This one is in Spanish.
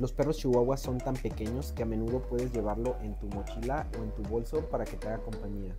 Los perros chihuahuas son tan pequeños que a menudo puedes llevarlo en tu mochila o en tu bolso para que te haga compañía.